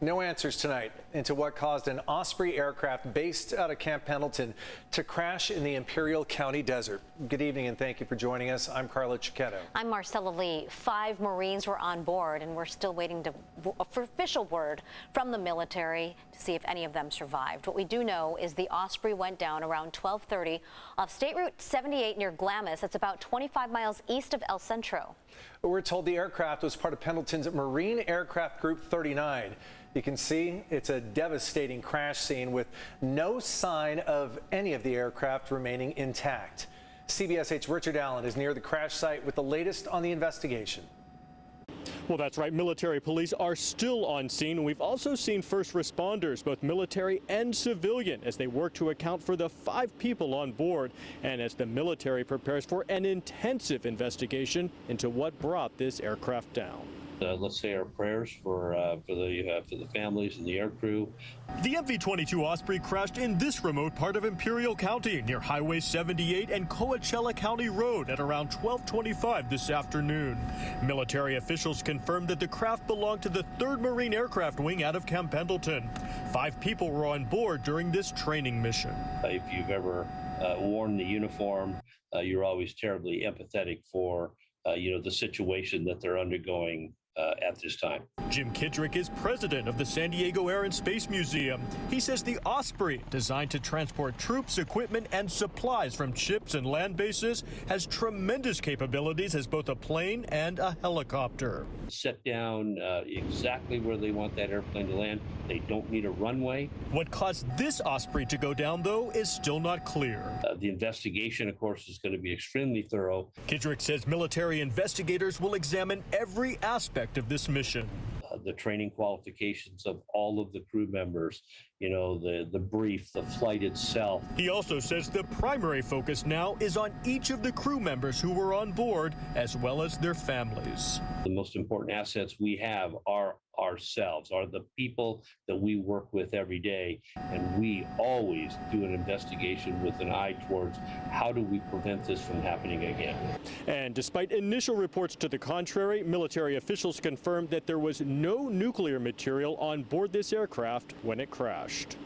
No answers tonight into what caused an Osprey aircraft based out of Camp Pendleton to crash in the Imperial County desert. Good evening and thank you for joining us. I'm Carlo Cecchetto. I'm Marcella Lee. Five Marines were on board and we're still waiting to, for official word from the military to see if any of them survived. What we do know is the Osprey went down around 1230 off State Route 78 near Glamis. That's about 25 miles east of El Centro. We're told the aircraft was part of Pendleton's Marine Aircraft Group 39. You can see it's a devastating crash scene with no sign of any of the aircraft remaining intact. CBS 8's Richard Allen is near the crash site with the latest on the investigation. Well, that's right. Military police are still on scene. We've also seen first responders, both military and civilian, as they work to account for the five people on board and as the military prepares for an intensive investigation into what brought this aircraft down. Uh, let's say our prayers for uh, for the uh, for the families and the air crew. The MV-22 Osprey crashed in this remote part of Imperial County near Highway 78 and Coachella Canal Road at around 12:25 this afternoon. Military officials confirmed that the craft belonged to the 3rd Marine Aircraft Wing out of Camp Pendleton. Five people were on board during this training mission. Uh, if you've ever uh, worn the uniform, uh, you're always terribly empathetic for you know the situation that they're undergoing uh, at this time. Jim Kidrick is president of the San Diego Air and Space Museum. He says the Osprey, designed to transport troops, equipment, and supplies from ships and land bases, has tremendous capabilities as both a plane and a helicopter. Set down uh, exactly where they want that airplane to land. They don't need a runway. What caused this Osprey to go down, though, is still not clear. Uh, the investigation, of course, is going to be extremely thorough. Kidrick says military investigators will examine every aspect of this mission. Uh, the training qualifications of all of the crew members, you know, the, the brief, the flight itself. He also says the primary focus now is on each of the crew members who were on board, as well as their families. The most important assets we have are ourselves, are the people that we work with every day. And we always do an investigation with an eye towards how do we prevent this from happening again. And despite initial reports to the contrary, military officials confirmed that there was no nuclear material on board this aircraft when it crashed.